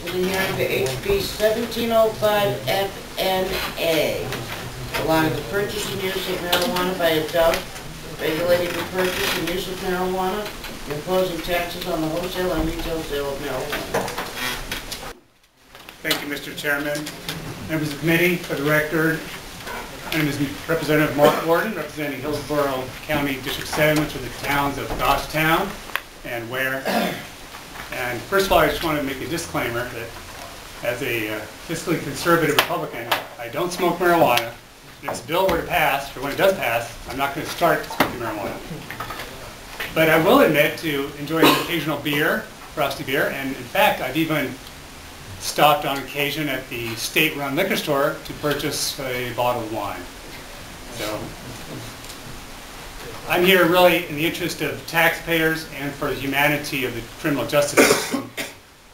for the hearing for HB 1705FNA, allowing the purchase and use of marijuana by adults, regulating the purchase and use of marijuana, imposing taxes on the wholesale and retail sale of marijuana. Thank you, Mr. Chairman. Members of the committee, for the record, my name is Representative Mark Warden, representing Hillsborough County District 7, which are the towns of Goffstown and Weare. And first of all, I just want to make a disclaimer that as a uh, fiscally conservative Republican, I don't smoke marijuana. If this bill were to pass, or when it does pass, I'm not going to start smoking marijuana. But I will admit to enjoying an occasional beer, frosty beer, and in fact, I've even stopped on occasion at the state-run liquor store to purchase a bottle of wine. So I'm here really in the interest of taxpayers and for the humanity of the criminal justice system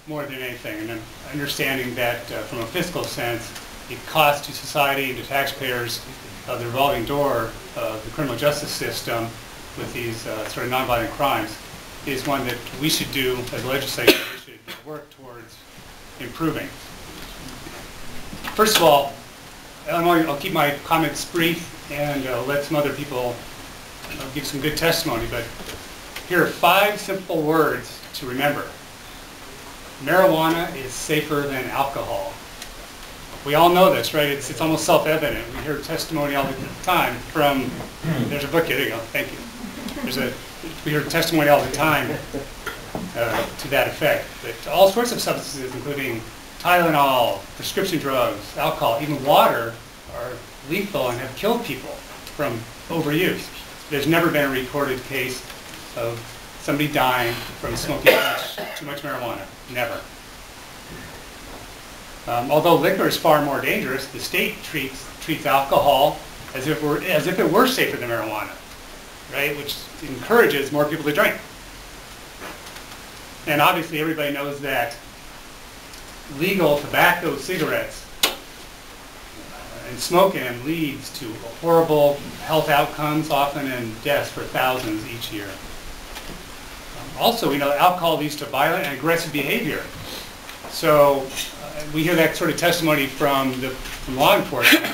more than anything. And I'm understanding that uh, from a fiscal sense, the cost to society and to taxpayers of the revolving door of the criminal justice system with these uh, sort of nonviolent crimes is one that we should do as a legislature. We should work towards improving. First of all, I'll I'll keep my comments brief and uh, let some other people uh, give some good testimony, but here are five simple words to remember. Marijuana is safer than alcohol. We all know this, right? It's, it's almost self-evident. We hear testimony all the time from, there's a book here, there you go, thank you. There's a, we hear testimony all the time uh, to that effect. That all sorts of substances, including Tylenol, prescription drugs, alcohol, even water, are lethal and have killed people from overuse. There's never been a recorded case of somebody dying from smoking too much, too much marijuana. Never. Um, although liquor is far more dangerous, the state treats treats alcohol as if, we're, as if it were safer than marijuana, right? Which encourages more people to drink. And obviously, everybody knows that legal tobacco cigarettes and smoking leads to horrible health outcomes, often in deaths for thousands each year. Um, also, we know alcohol leads to violent and aggressive behavior. So uh, we hear that sort of testimony from the from law enforcement,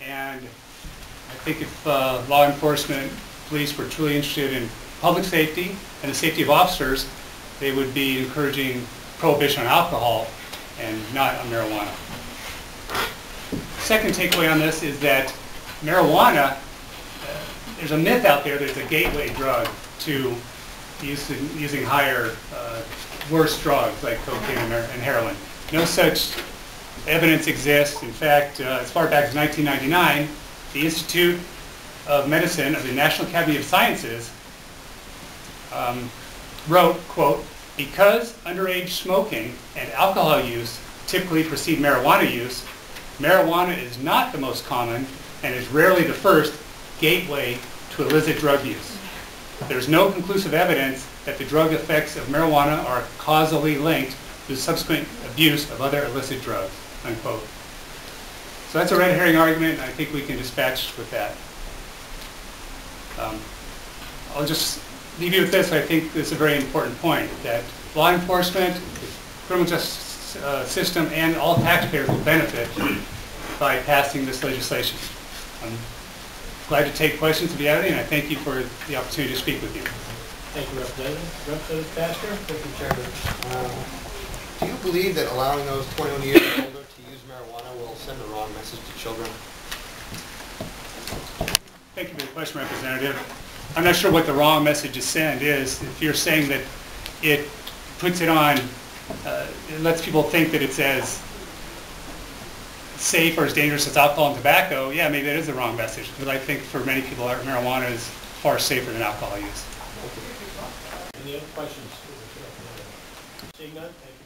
and I think if uh, law enforcement, police were truly interested in public safety and the safety of officers, they would be encouraging prohibition on alcohol and not on marijuana. Second takeaway on this is that marijuana, uh, there's a myth out there that it's a gateway drug to using, using higher, uh, worse drugs like cocaine and heroin. No such evidence exists. In fact, uh, as far back as 1999, the Institute of Medicine of the National Academy of Sciences um, wrote, quote, because underage smoking and alcohol use typically precede marijuana use, marijuana is not the most common and is rarely the first gateway to illicit drug use. There's no conclusive evidence that the drug effects of marijuana are causally linked to the subsequent abuse of other illicit drugs, unquote. So that's a red herring argument, and I think we can dispatch with that. Um, I'll just leave you with this. I think this is a very important point, that law enforcement, criminal justice uh, system, and all taxpayers will benefit by passing this legislation. I'm glad to take questions if you have any, and I thank you for the opportunity to speak with you. Thank you, Representative. Representative Pastor? Thank you, Chairman. Um, Do you believe that allowing those 21 years and older to use marijuana will send the wrong message to children? Thank you for the question, Representative. I'm not sure what the wrong message to send is. If you're saying that it puts it on, uh, it lets people think that it's as safe or as dangerous as alcohol and tobacco, yeah, maybe that is the wrong message. But I think for many people, marijuana is far safer than alcohol use. Any other questions? Seeing none, thank you.